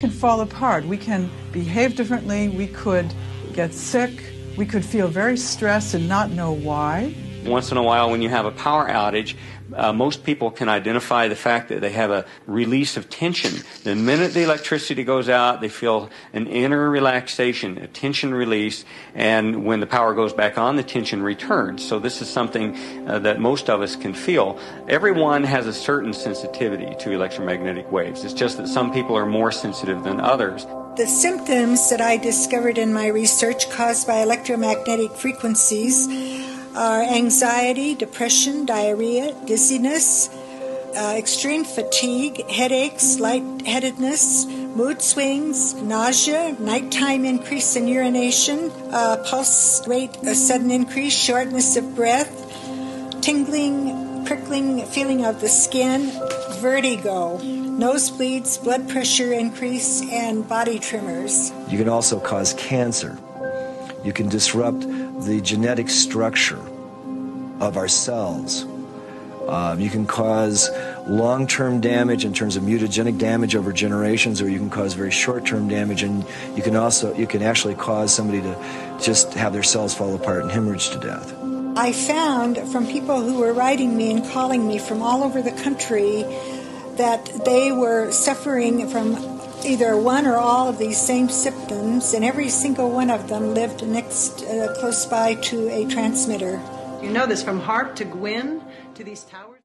can fall apart. We can behave differently. We could get sick. We could feel very stressed and not know why. Once in a while, when you have a power outage, uh, most people can identify the fact that they have a release of tension. The minute the electricity goes out, they feel an inner relaxation, a tension release, and when the power goes back on, the tension returns. So this is something uh, that most of us can feel. Everyone has a certain sensitivity to electromagnetic waves. It's just that some people are more sensitive than others. The symptoms that I discovered in my research caused by electromagnetic frequencies are anxiety, depression, diarrhea, dizziness, uh, extreme fatigue, headaches, lightheadedness, mood swings, nausea, nighttime increase in urination, uh, pulse rate, a sudden increase, shortness of breath, tingling, prickling feeling of the skin, vertigo, nosebleeds, blood pressure increase, and body tremors. You can also cause cancer. You can disrupt the genetic structure of our cells. Um, you can cause long term damage in terms of mutagenic damage over generations, or you can cause very short term damage, and you can also you can actually cause somebody to just have their cells fall apart and hemorrhage to death. I found from people who were writing me and calling me from all over the country that they were suffering from either one or all of these same symptoms, and every single one of them lived next uh, close by to a transmitter. You know this from HAARP to GWEN to these towers.